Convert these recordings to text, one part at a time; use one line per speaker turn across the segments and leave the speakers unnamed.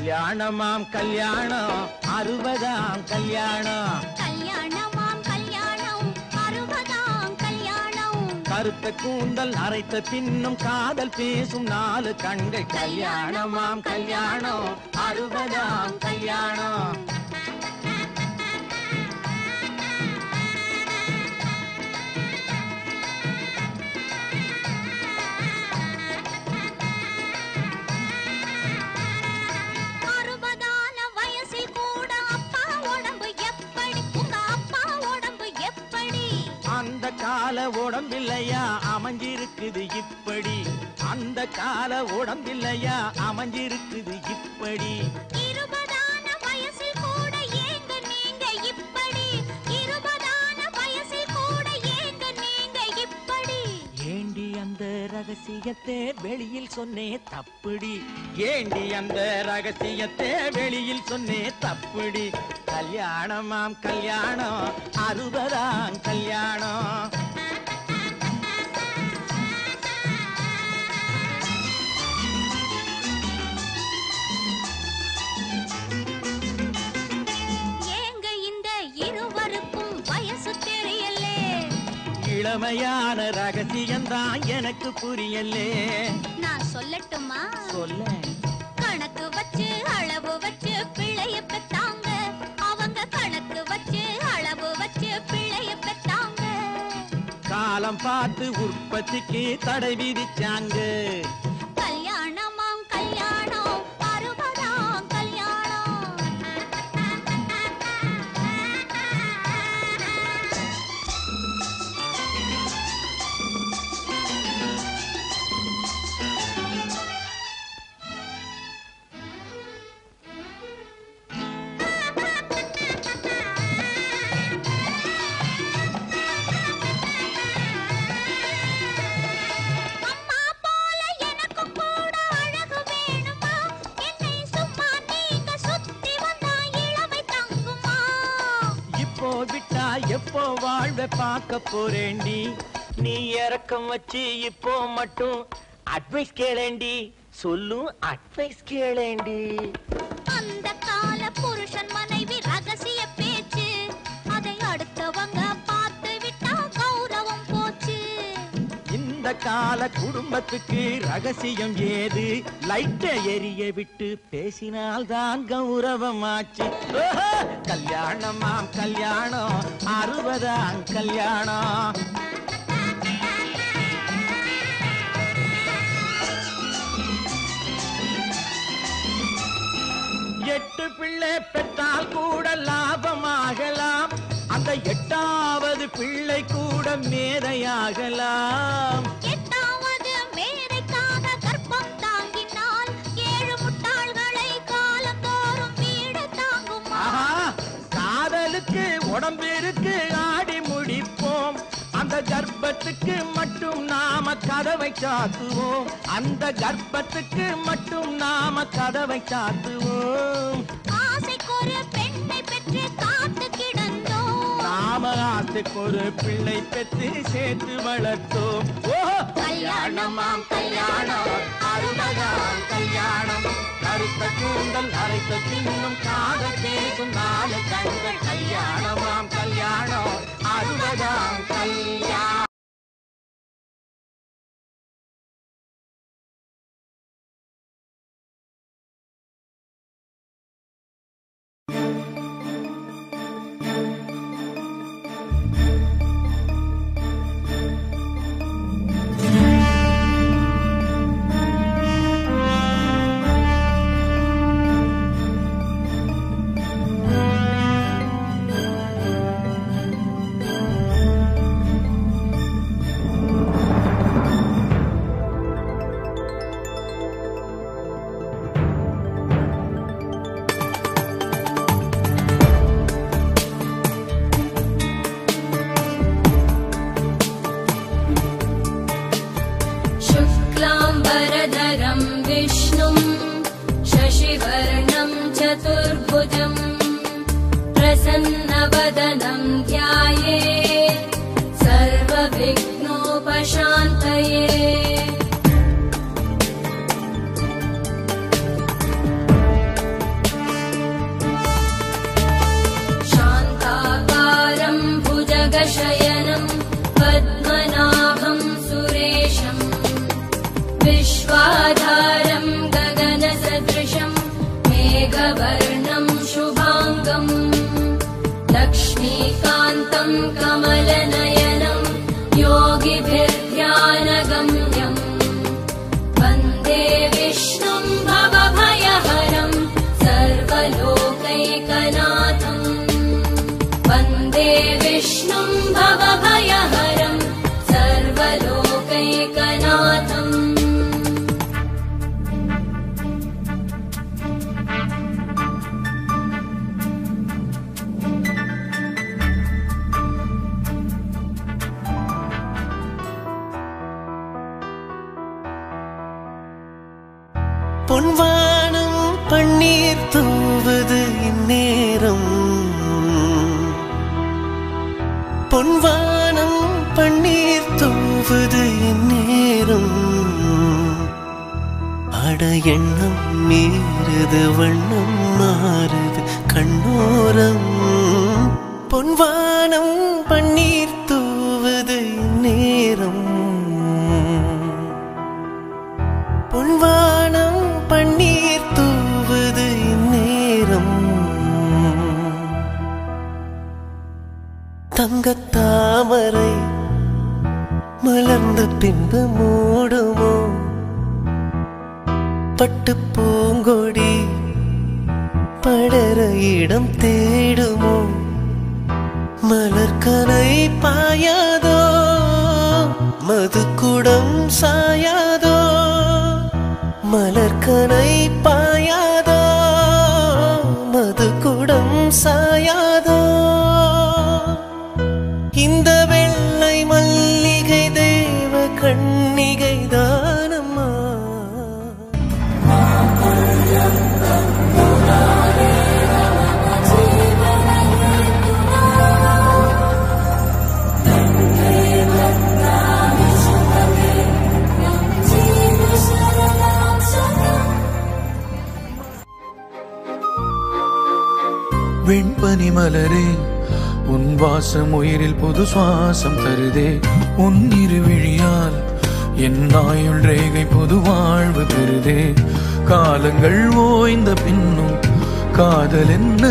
கல்யாணமாம் கல்யாணம் அறுபதாம் கல்யாணம்.
கல்யாணமாம் கல்யாணம் அறுபதாம் கல்யாணம்.
கருத்த கூந்தல் அரைத்த பின்னும் காதல் பேசும் நாலு கண்கள். கல்யாணமாம் கல்யாணம் அறுபதாம் கல்யாணம். கால உடம்பில்லையா? அமைஞ்சிருக்குது இப்படி. அந்த கால உடம்பில்லையா? அமைஞ்சிருக்குது இப்படி. ரகசியத்தை வெளியில் சொன்னே தப்புடி? ஏண்டி அந்த ரகசியத்தை வெளியில் சொன்னே தப்புடி? கல்யாணமாம் கல்யாணம் அறுபதாம் கல்யாணம். இளமையான ரகசியம்தான் எனக்கு புரியலே.
நான் சொல்லட்டுமா?
சொல்ல.
கணக்கு வச்சு அளவு வச்சு பிள்ளைய பெத்தாங்க அவங்க கணக்கு வச்சு அளவு வச்சு பிள்ளைய பெத்தாங்க
காலம் பார்த்து உற்பத்திக்கு தடை விதிச்சாங்க. பார்க்க போறேண்டி நீ இறக்கம் வச்சு இப்போ மட்டும் அட்வைஸ் கேளேண்டி சொல்லும் அட்வைஸ் கேளேண்டி
கால
குடும்பத்துக்கு ரகசியம் ஏது? லைட்டை எரிய விட்டு பேசினால்தான் கௌரவமாச்சு. கல்யாணம் கல்யாணமாம் கல்யாணம் அறுபதாம் கல்யாணம். எட்டு பிள்ளை பெற்றால் கூட லாபமாகலாம். அந்த எட்டாவது பிள்ளை கூட மேதையாகலாம். காதலுக்கு உடம்பு இருக்கு ஆடி முடிப்போம். அந்த கர்ப்பத்துக்கு மட்டும் நாம கதவை சாத்துவோம். அந்த கர்ப்பத்துக்கு மட்டும் நாம கதவை சாத்துவோம். நாம ஆசைக்கு ஒரு பிள்ளை பெற்று சேர்த்து வளர்த்தோம். ஓஹோ! கல்யாணமாம் கல்யாணம். அருமதாம் கல்யாணம். கருத்த கூந்தல் அரைத்த பின்னும் காதல் பேசும் நாலு தங்கள் கல்யாணமாம் கல்யாணம். அருமதாம் கல்யாணம்.
பொன்வானம் பன்னீர் தூவது இந்நேரம் அட எண்ணம் மீறுது வண்ணம் மாறுது கண்ணோரம். பொன்வானம் பன்னீர் தூவது நேரம். பொன்வானம் பன்னீர் தூவது நேரம். தங்கத் மலர்ந்த பின்பு மூடுமோ? பட்டு பூங்கொடி படர இடம் தேடுமோ? மலர்கனை பாயாதோ? மதுக்குடம் சாயாதோ? மலர்கனை பாயாதோ?
மலரே உன் வாசம் உயிரில் புது சுவாசம் தருதே. உன் இருவிழியால் என் ஆயுள் ரேகை புது வாழ்வு பெறுதே. காலங்கள் ஓய்ந்த பின்னும் காதல் என்ன?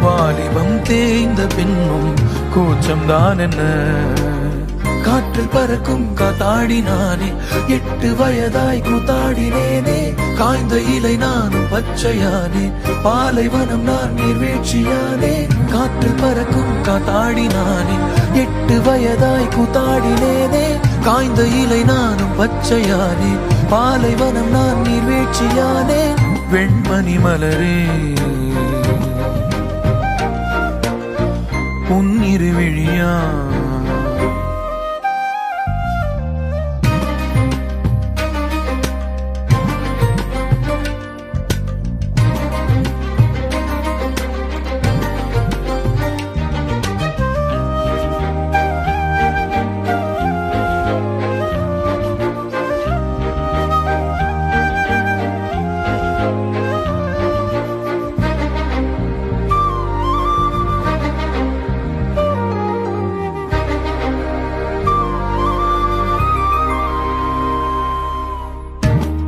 வாலிபம் தேய்ந்த பின்னும் கூச்சம்தான் என்ன? காற்றில் பறக்கும் காத்தாடினானே. எட்டு வயதாய் கூத்தாடினேனே. காய்ந்த இலை நானும் பச்சையானே. பாலைவனம் நான் நீர்வீழ்ச்சியானே காற்றில் பறக்கும் காத்தாடினானே. எட்டு வயதாய் கூத்தாடினேனே. காய்ந்த இலை நானும் பச்சையானே. பாலைவனம் நான் நீர்வீழ்ச்சியானே வெண்மணி மலரே. உன்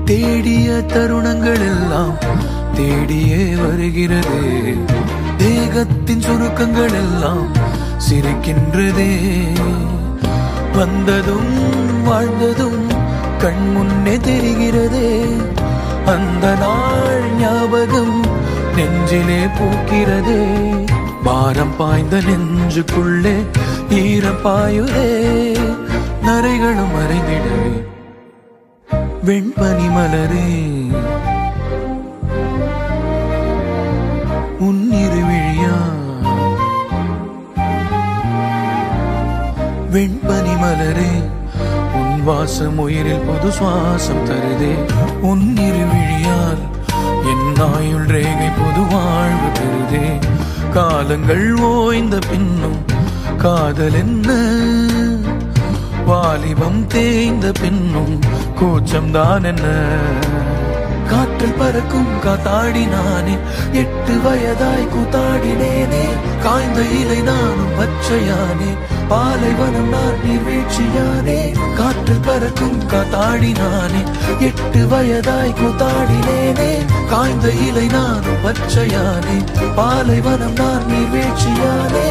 தேடிய தருணங்கள் எல்லாம் தேடியே வருகிறது. தேகத்தின் சுருக்கங்கள் எல்லாம் சிரிக்கின்றதே. வந்ததும் வாழ்ந்ததும் கண் முன்னே தெரிகிறதே. அந்த நாள் ஞாபகம் நெஞ்சிலே பூக்கிறதே. பாரம் பாய்ந்த நெஞ்சுக்குள்ளே ஈரம் பாயுதே. நரைகளும் மறைந்திடவே வெண்பனி மலரே. உன்னிருவிழியா வெண்பனி மலரே. உன் வாசம் உயிரில் புது சுவாசம் தருதே. உன்னிருவிழியால் என் ஆயுள் ரேகை புது வாழ்வு பெறுதே. காலங்கள் ஓய்ந்த பின்னும் காதல் என்ன? வாலிபம் தேய்ந்த பின்னும் கூச்சம் தான் என்ன காற்றில் பறக்கும் காத்தாடி நானே எட்டு வயதாய் கூத்தாடினேனே. காய்ந்த இலை நானும் பச்சையானே. பாலைவனம் நான் நீர்வீழ்ச்சியானே காற்றில் பறக்கும் காத்தாடி நானே எட்டு வயதாய் கூத்தாடினேனே. காய்ந்த இலை நானும் பச்சையானே. பாலைவனம் நான் நீர்வீழ்ச்சியானே